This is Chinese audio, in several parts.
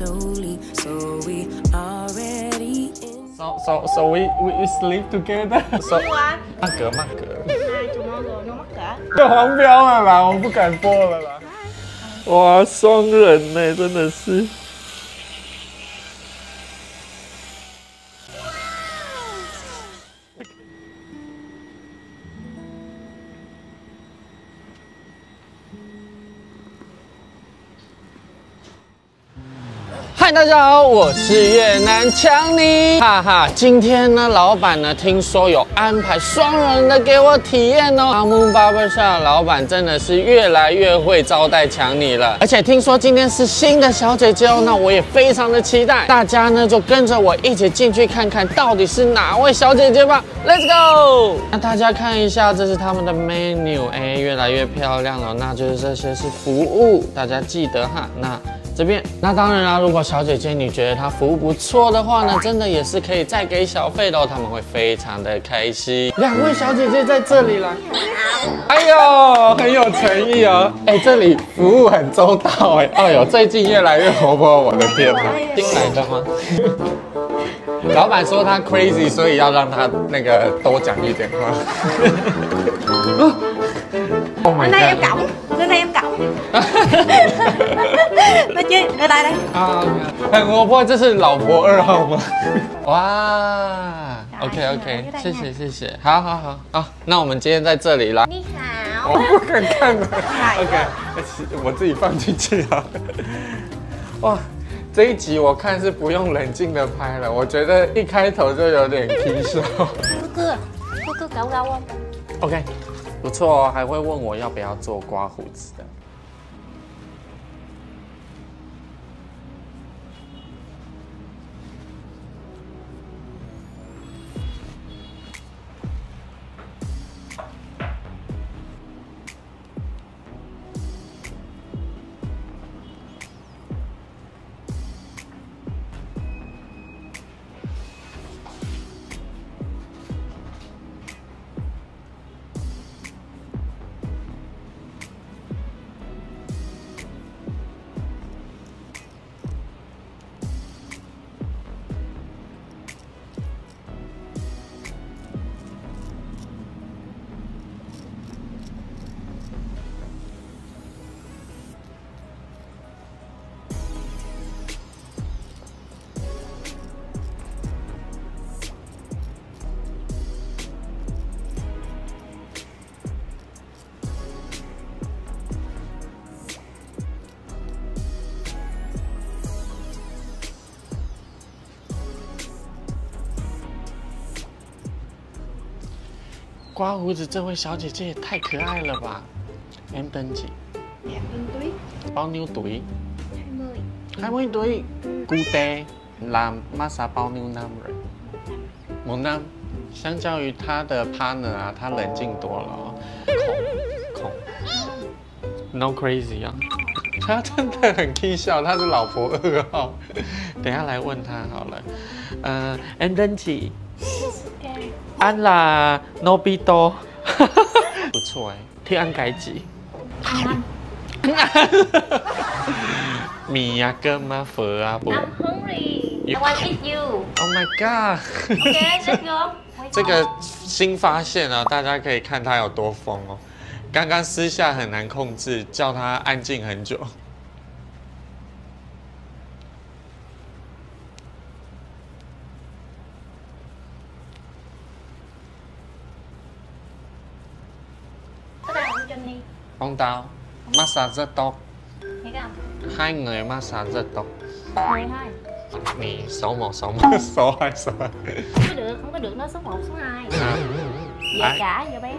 slowly, so we already in. So so so we we sleep together. So 慢格慢格，那就那个用乜噶？要黄标了啦，我不敢播了啦。哇，双人呢，真的是。大家好，我是越南强尼，哈哈。今天呢，老板呢听说有安排双人的给我体验哦。阿木巴巴下老板真的是越来越会招待强尼了，而且听说今天是新的小姐姐哦，那我也非常的期待。大家呢就跟着我一起进去看看到底是哪位小姐姐吧，Let's go！那大家看一下，这是他们的 menu，哎，越来越漂亮了。那就是这些是服务，大家记得哈。那这边，那当然啦，如果小姐姐你觉得她服务不错的话呢，真的也是可以再给小费的哦，他们会非常的开心。两位小姐姐在这里啦，哎呦，很有诚意哦。哎，这里服务很周到哎，哎呦，最近越来越活泼，我的天哪，新来的吗？老板说他 crazy，所以要让他那个多讲一点话。Oh my Bên đây em em. Bên chứ, bên đây đây. 啊，很活泼，这是老婆二号吗？哇，OK OK，谢谢谢谢，好好好好，那我们今天在这里啦。你我。不敢看了，OK，我自己放进去啊。哇，这一集我看是不用冷静的拍了，我觉得一开头就有点蹊跷。Cưa cưa. Cưa cưa cậu gâu không? OK，不错哦，还会问我要不要做刮胡子的。刮胡子，这位小姐姐也太可爱了吧！M 等级，包妞对，包妞对，开妹对，good day，那 masa 包妞 number，我呢？相较于他的 partner 啊，他冷静多了哦，no crazy 啊，他真的很搞笑，他是老婆二号，等下来问他好了，呃，M 登基。安啦，nope，多，不错哎，天安盖子，好了，哈哈哈，米呀，干吗佛啊不？I'm hungry, I want eat you. Oh my god. 好，这个新发现啊，大家可以看他有多疯哦。刚刚私下很难控制，叫他安静很久。Ông tao massage rất tốt, Thấy không? hai người massage rất tốt. Mười thôi. Mì số 1, số 1, số 2, số 2. Không có được, không có được nó số 1, số 2. À. Dạ Ai? cả giờ bé.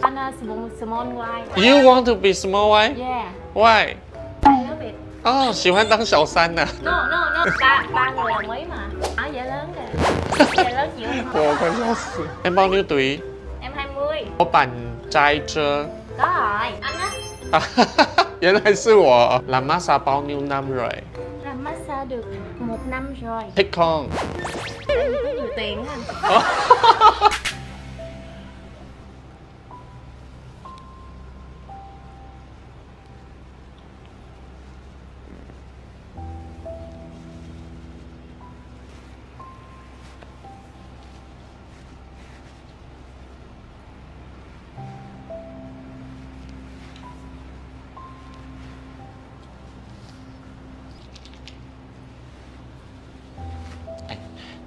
Anh uh, small, small white. You want to be small way? Yeah. Why? Anh nói Việt. 哦，喜欢当小三呢、 No, no, no. Ba, ba người đồng ý mà. Ở dạ lớn kìa. Dạ lớn chịu không? 我快笑死。Em bao nhiêu tuổi? Em 20. 我板摘遮。 Có rồi. Anh á. 啊，原来是我。làm massage bao nhiêu năm rồi? Làm massage được một năm rồi. Thích không? Tại vì có nhiều tiền á anh.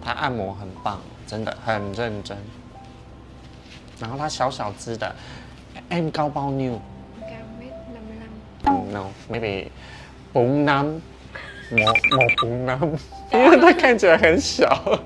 他按摩很棒，真的很认真。然后他小小只的，M 高包妞 cao mét 55，no maybe bốn năm，我我 bốn năm，因为他看起来很小。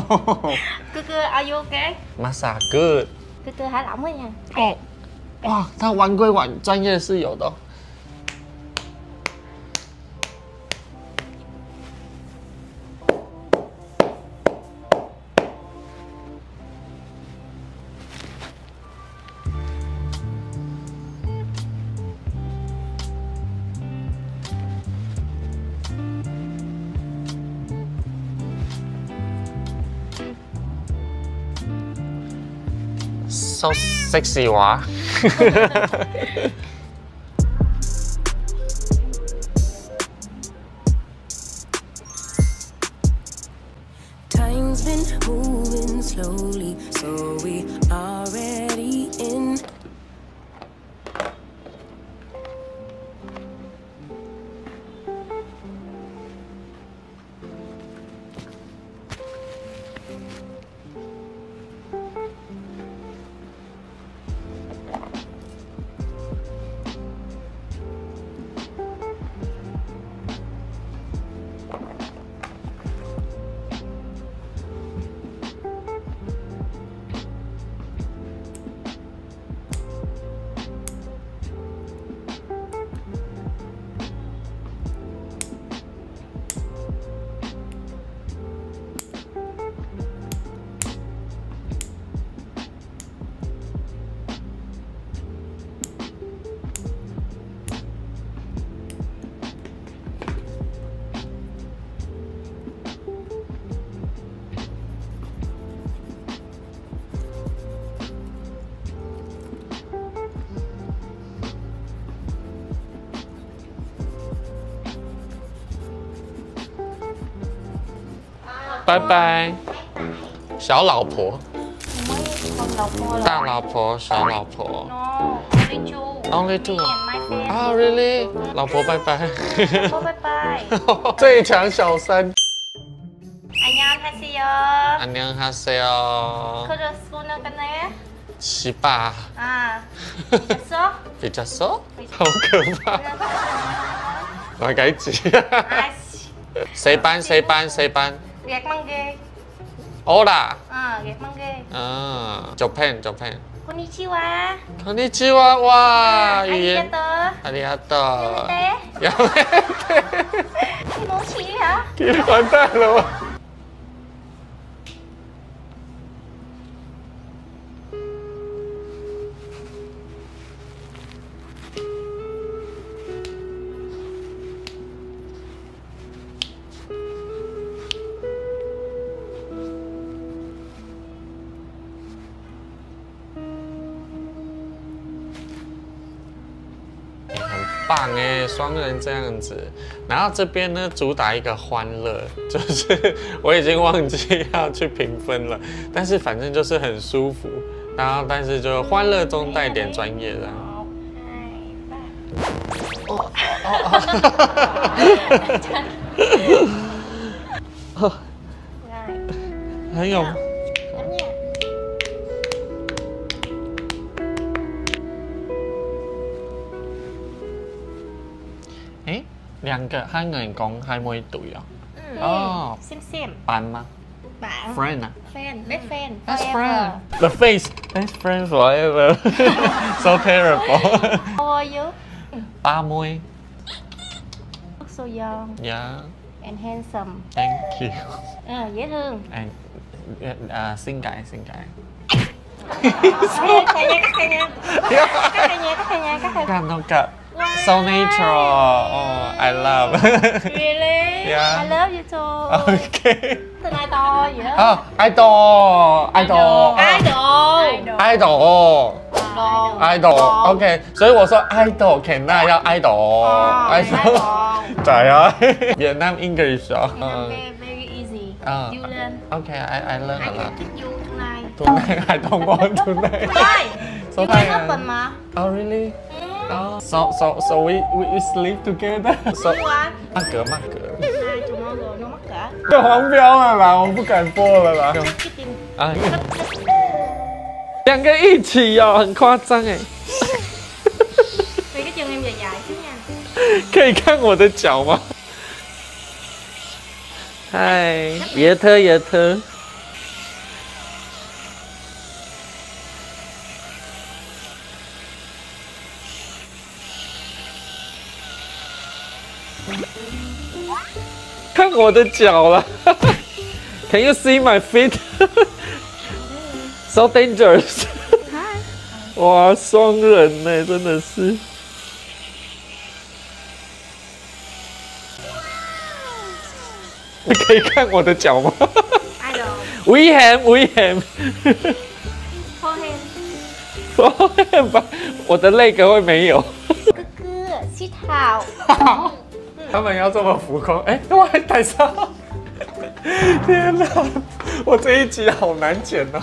哥哥，Are you okay？Masa good。哥哥还老妹呀？哦，哇，他玩归玩，专业是有的都識說話。拜拜，小老婆、 Con老婆了。大老婆、小老婆。 No, only two. Only two. Me and my friend. 啊、r e a l l y 老婆拜拜。哦，拜拜。最强小三。 안녕하세요. 안녕하세요。 그릇소는กัน네 七八。 아, 됐어? 比较瘦，好可怕。我改几？ 아씨, 谁班？谁班？谁班？ แยกมังเกโอ้ล่ะอ่าแยกมังเกอ่าจบแพนจบแพนคนนี้ชื่อว่าคนนี้ชื่อว่าว่าอาริยาโตอาริยาโตยังไม่เต้ยังไม่เต้ที่โมชีเหรอที่คอนเต้เหรอ 哎，双人这样子。然后这边呢，主打一个欢乐，就是我已经忘记要去评分了，但是反正就是很舒服。然后但是就欢乐中带点专业的。một hai ba rồi 很有两个汉人公还没对哦。 ừ. Ồ. xem xem 班吗？ bạn friend 啊 fan best friend best forever. friend the face best friend forever so terrible how are you 八妹 look so young yeah and handsome thank you Ờ, dễ thương and uh, xinh gái xinh gái cắt tay nha cắt tay nha cắt tay nha cắt tay nha cắt tay Cảm động cả so natural oh I love really Yeah. I love you too okay tên ai to vậy đó oh idol idol idol idol idol idol OK，所以我说 idol 肯定要 idol 哦 idol， idol 系啊，越南 English 啊，嗯 very very easy Ờ. you learn OK I I learn I a lot can teach you tonight tonight I don't want tonight Why? So you can tired. open mà Oh really Ừ. So so so we we sleep together. So 慢格慢格。被黄标了啦，我不敢播了啦。啊，两个一起哦，很夸张哎。可以看我的脚吗？嗨，爷特爷特。我的脚了，Can you see my feet? so dangerous. 哇，双人呢，真的是。你可以看我的脚吗 idol？We have, we have。forehand 吧，我的那个会没有。哥哥西桃他们要这么浮夸？哎、我还带上。天哪，我这一集好难剪哦。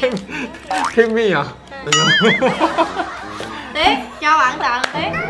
thêm thêm mi à, tiếp cho bạn tặng tiếp.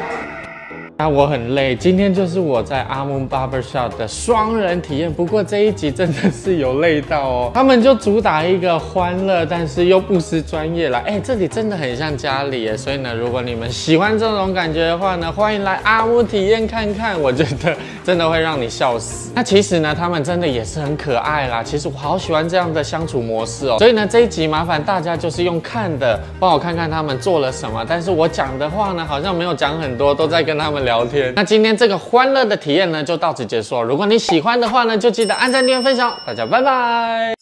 啊，我很累，今天就是我在阿蒙 Barber Shop 的双人体验。不过这一集真的是有累到哦，他们就主打一个欢乐，但是又不失专业啦。哎，这里真的很像家里耶，所以呢，如果你们喜欢这种感觉的话呢，欢迎来阿姆体验看看，我觉得真的会让你笑死。那其实呢，他们真的也是很可爱啦。其实我好喜欢这样的相处模式哦。所以呢，这一集麻烦大家就是用看的，帮我看看他们做了什么。但是我讲的话呢，好像没有讲很多，都在跟他们聊天。那今天这个欢乐的体验呢，就到此结束。如果你喜欢的话呢，就记得按赞、订阅、分享。大家拜拜。